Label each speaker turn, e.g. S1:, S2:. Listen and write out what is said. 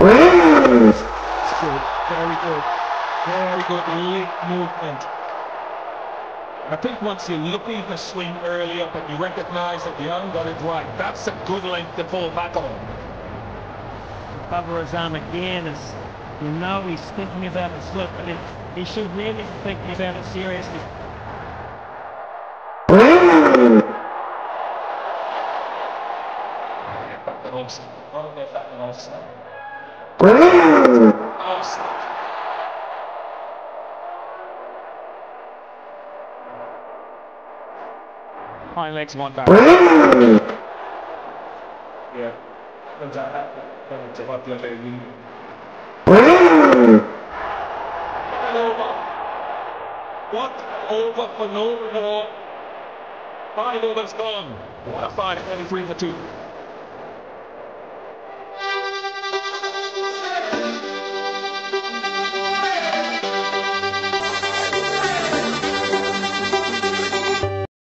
S1: It's good. Very good. Very good late movement. I think once you're looking at the swing early up and you recognise that you haven't got it right, that's a good length to fall back on.
S2: Favorazan again is, you know he's thinking about his look, but it, he should really be thinking about it seriously.
S1: Awesome. Not about that one also. Awesome. Hind legs one back. Yeah. Comes out that. Comes up the other way. Over. What over for no more? Five overs gone. Five, 23 for two.